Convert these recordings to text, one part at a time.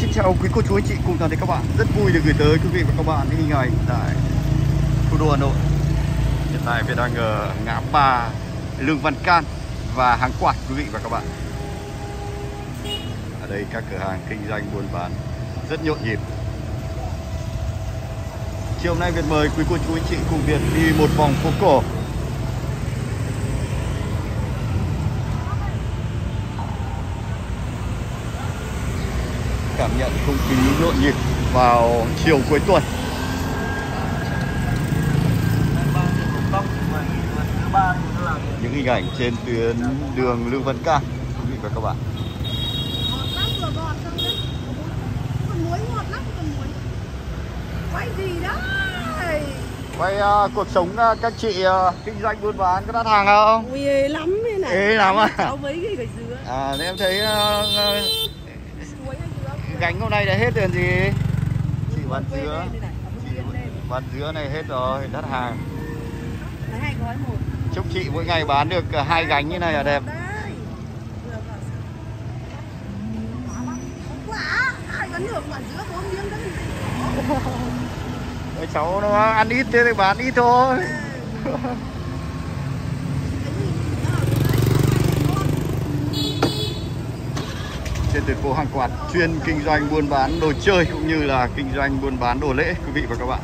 xin chào quý cô chú anh chị cùng toàn thể các bạn. Rất vui được gửi tới quý vị và các bạn những hình ảnh tại thủ đô Hà Nội. Hiện tại Việt đang ở ờ, ngã ba Lương Văn Can và hàng quạt, quý vị và các bạn. Ở đây các cửa hàng kinh doanh buôn bán rất nhộn nhịp. Chiều nay Việt mời quý cô chú anh chị cùng Việt đi một vòng phố cổ. Cảm nhận không khí nhộn nhịp vào chiều cuối tuần. Những hình ảnh trên tuyến đường Lương Văn Can quý vị và các bạn. Quay gì đấy quay uh, cuộc sống uh, các chị uh, kinh doanh buôn bán có đắt hàng không? Ui ế lắm thế này. Ế lắm à. Cháu mấy cái gạch dứa à thế em thấy uh, dứa gánh hôm nay đã hết tiền gì? Chị bán dứa. chị bán dứa này hết rồi đắt hàng. Lấy hai gói một. Chúc chị mỗi ngày bán được uh, hai gánh như này là đẹp. Đấy. Cháu nó ăn ít thế thì bán ít thôi trên tuyến phố hàng quạt chuyên kinh doanh buôn bán đồ chơi cũng như là kinh doanh buôn bán đồ lễ, quý vị và các bạn.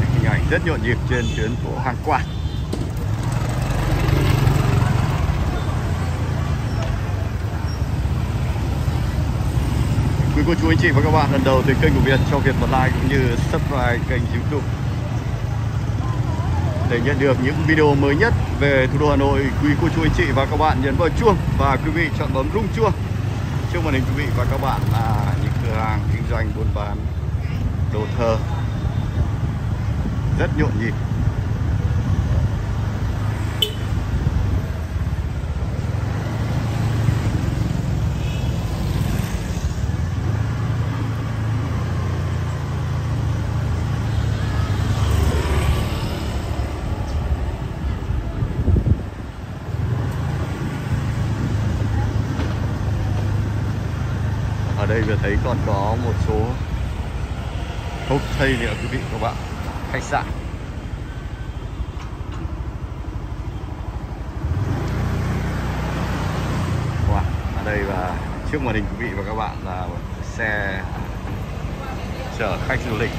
Những hình ảnh rất nhộn nhịp trên tuyến phố hàng quạt. Quý cô chú anh chị và các bạn, lần đầu tới kênh của Việt cho Việt một like cũng như subscribe kênh YouTube để nhận được những video mới nhất về thủ đô Hà Nội. Quý cô chú anh chị và các bạn nhấn vào chuông và quý vị chọn bấm rung chuông. Trước màn hình quý vị và các bạn là những cửa hàng kinh doanh buôn bán, đồ thờ. Rất nhộn nhịp ở đây vừa thấy còn có một số homestay nữa quý vị các bạn khách sạn. Wow, ở đây và trước màn hình quý vị và các bạn là một xe chở khách du lịch.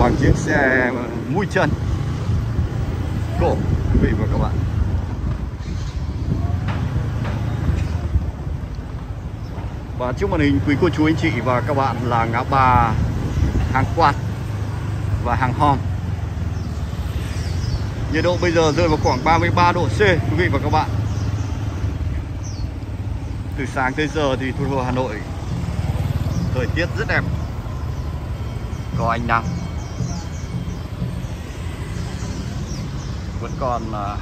Bằng chiếc xe mũi chân. Cổ quý vị và các bạn. Và trước màn hình quý cô chú anh chị và các bạn là ngã ba hàng quạt và hàng hòm. Nhiệt độ bây giờ rơi vào khoảng 33 độ C quý vị và các bạn. Từ sáng tới giờ thì thủ đô Hà Nội Thời tiết rất đẹp. Có ánh nắng. Vẫn còn uh,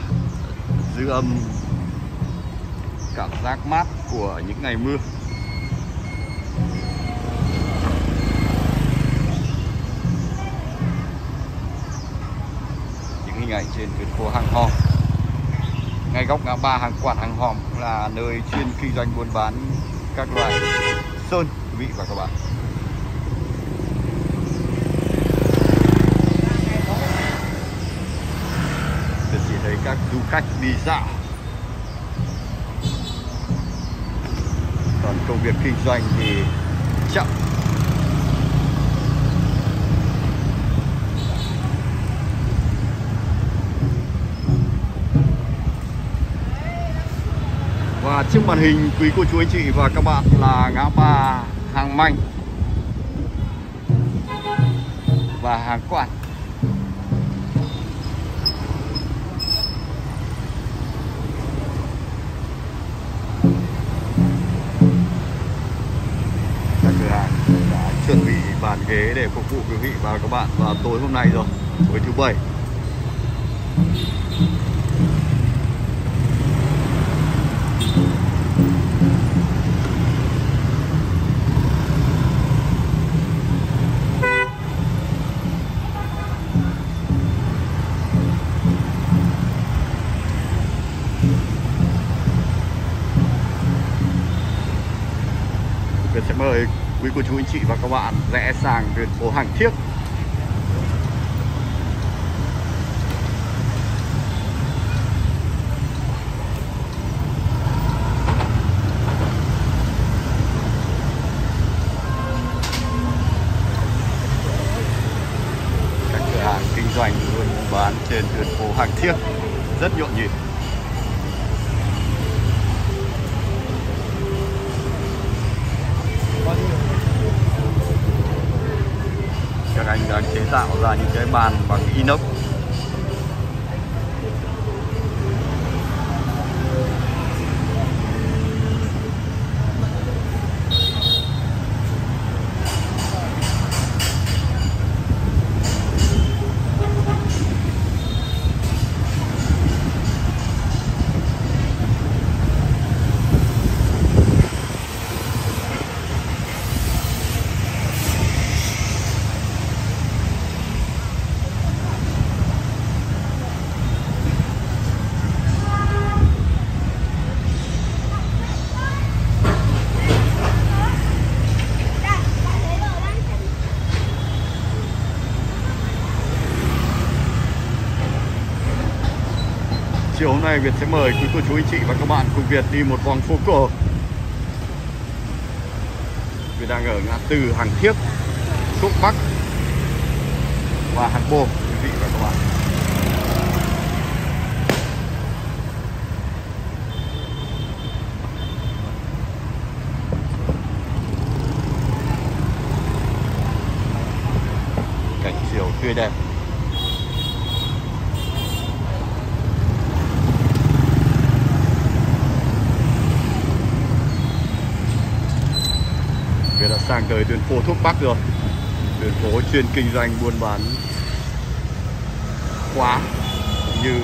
dư âm cảm giác mát của những ngày mưa những hình ảnh trên tuyến phố hàng hòm. Ngay góc ngã ba hàng quạt hàng hòm cũng là nơi chuyên kinh doanh buôn bán các loại sơn, quý vị và các bạn. Chỉ thấy các du khách đi dạo còn công việc kinh doanh thì chậm Và trước màn hình, quý cô chú anh chị và các bạn là ngã ba hàng manh và hàng quạt bàn ghế để phục vụ quý vị và các bạn vào tối hôm nay rồi tối thứ bảy Việt sẽ của chú anh chị và các bạn rẽ sang tuyến phố Hàng Thiếc các cửa hàng kinh doanh buôn bán trên tuyến phố Hàng Thiếc các anh đang chế tạo ra những cái bàn bằng inox nay Việt sẽ mời quý cô chú anh chị và các bạn cùng Việt đi một vòng phố cổ. Việt đang ở ngã tư Hàng Thiếc, Cốc Bắc và Hàng Bồ quý vị và các bạn Cảnh chiều tươi đẹp Việt đã sang tới tuyến phố thuốc Bắc rồi. Tuyến phố chuyên kinh doanh buôn bán khóa như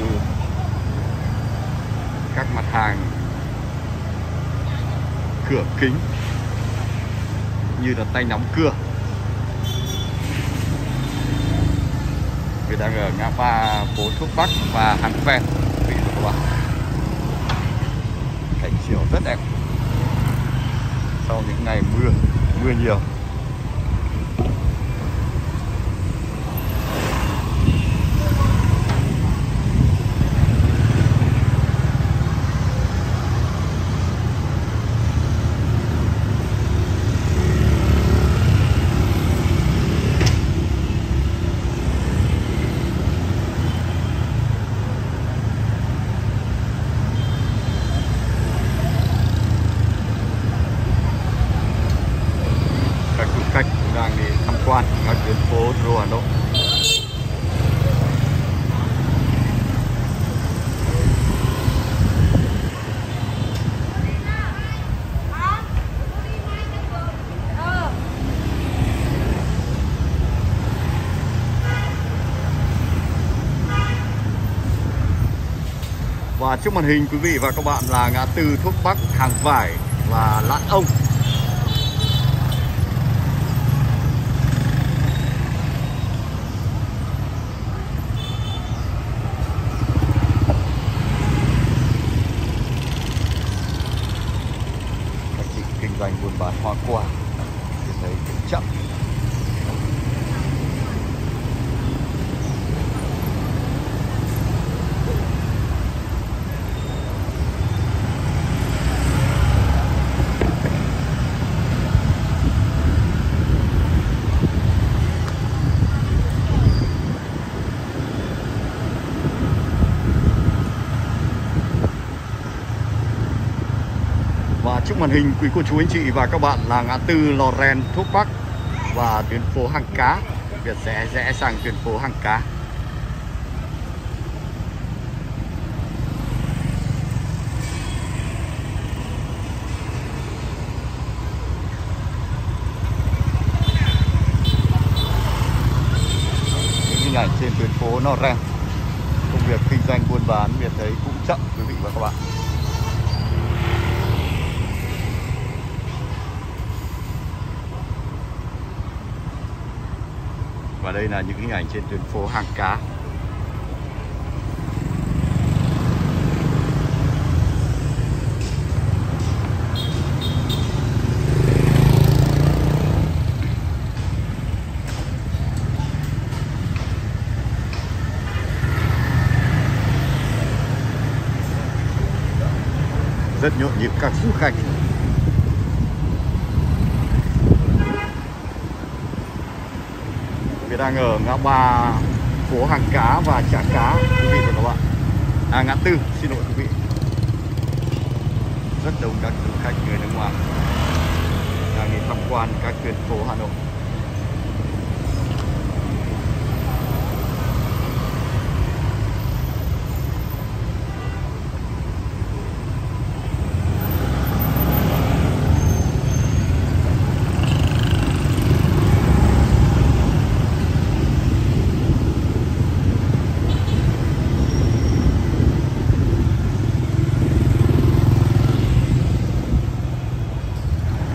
các mặt hàng cửa kính như là tay nắm cửa. Việt đang ở ngã ba phố thuốc Bắc và hàng ven quý vị và các bạn. Cảnh chiều rất đẹp. Sau những ngày mưa mưa nhiều các du khách cũng đang đi tham quan các tuyến phố thủ đô Hà Nội. Và trước màn hình quý vị và các bạn là ngã tư thuốc Bắc, hàng vải và lãn ông. chị kinh doanh buôn bán hoa quả thì thấy chậm Và trước màn hình quý cô chú anh chị và các bạn là ngã tư Lò Rèn, Thuốc Bắc và tuyến phố Hàng Cá. Việt sẽ rẽ sang tuyến phố Hàng Cá. Những hình ảnh trên tuyến phố Lò Rèn. Công việc kinh doanh buôn bán Việt thấy cũng chậm quý vị và các bạn. và đây là những hình ảnh trên tuyến phố hàng cá. Rất nhộn nhịp các du khách. Đang ở ngã ba phố hàng cá và chả cá, quý vị và các bạn. À ngã tư, xin lỗi quý vị. Rất đông các du khách người nước ngoài đang đi tham quan các tuyến phố Hà Nội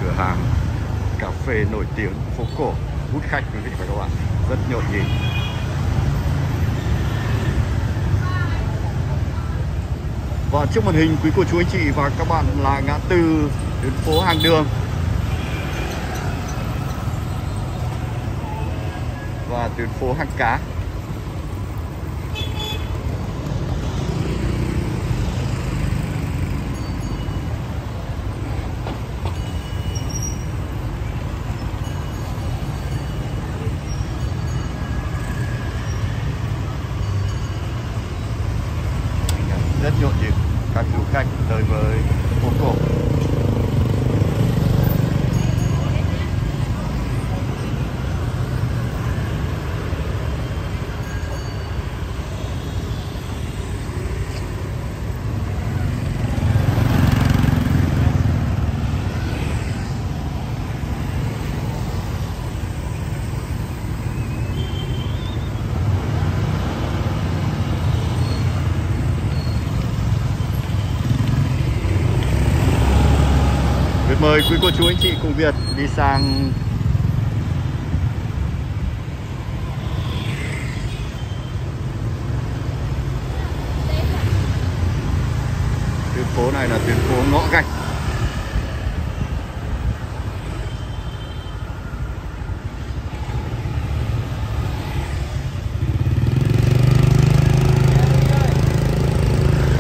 cửa hàng cà phê nổi tiếng phố cổ, hút khách quý vị và các bạn rất nhộn nhịp. Và trước màn hình, quý cô chú anh chị và các bạn là ngã tư tuyến phố hàng đường. Và tuyến phố hàng cá rất nhộn nhịp các du khách tới với phố cổ Việt mời quý cô chú anh chị cùng Việt đi sang tuyến phố này là tuyến phố ngõ gạch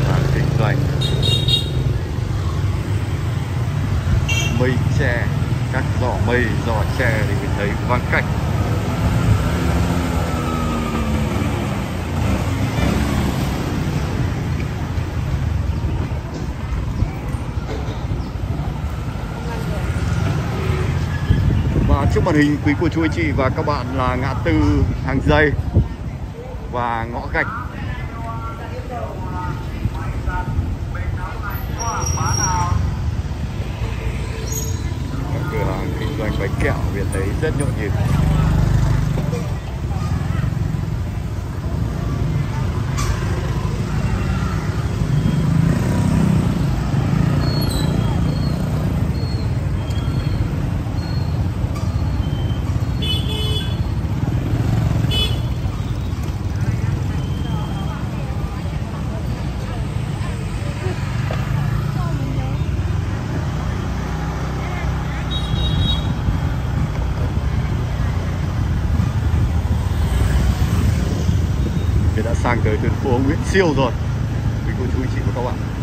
và kinh doanh mây tre các giỏ mây giỏ tre thì mình thấy vắng cảnh và trước màn hình quý cô chú anh chị và các bạn là ngã tư hàng dây và ngõ gạch các cửa hàng kinh doanh bánh kẹo Việt thấy rất nhộn nhịp Thì đã sang tới tuyến phố Nguyễn Siêu rồi Quý cô chú anh chị và các bạn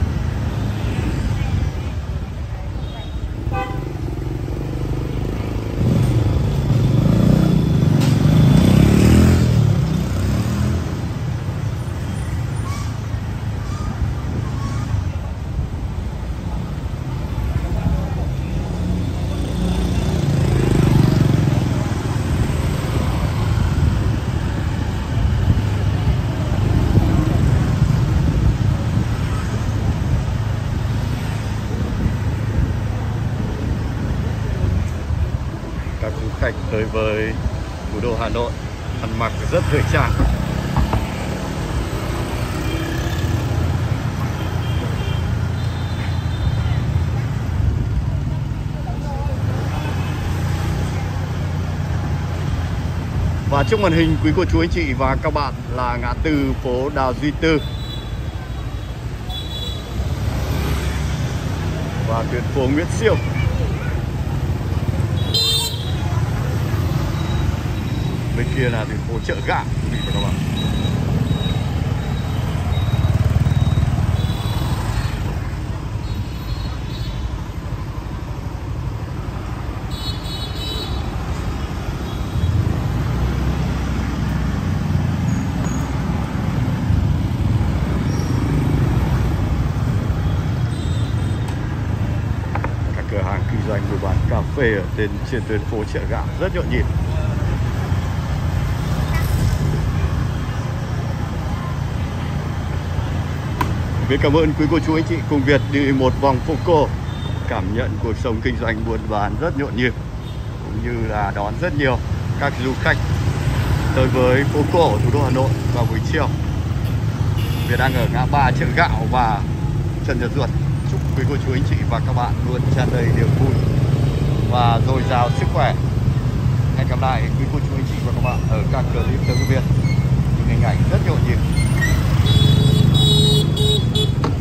các du khách tới với thủ đô Hà Nội ăn mặc rất thời trang. Và trước màn hình, quý cô chú anh chị và các bạn là ngã tư phố Đào Duy Tư. Và tuyến phố Nguyễn Siêu. bên kia là từ phố chợ gạo, quý vị và các bạn cửa hàng kinh doanh buôn bán cà phê ở trên trên tuyến phố chợ gạo rất nhộn nhịp. Việt cảm ơn quý cô chú anh chị cùng Việt đi một vòng phố cổ cảm nhận cuộc sống kinh doanh buôn bán rất nhộn nhịp, cũng như là đón rất nhiều các du khách tới với phố cổ thủ đô Hà Nội vào buổi chiều. Việt đang ở ngã ba chợ gạo và Trần Nhật Duật. Chúc quý cô chú anh chị và các bạn luôn tràn đầy niềm vui và dồi dào sức khỏe. Hẹn gặp lại quý cô chú anh chị và các bạn ở các clip tới Việt. Những hình ảnh rất nhộn nhịp って。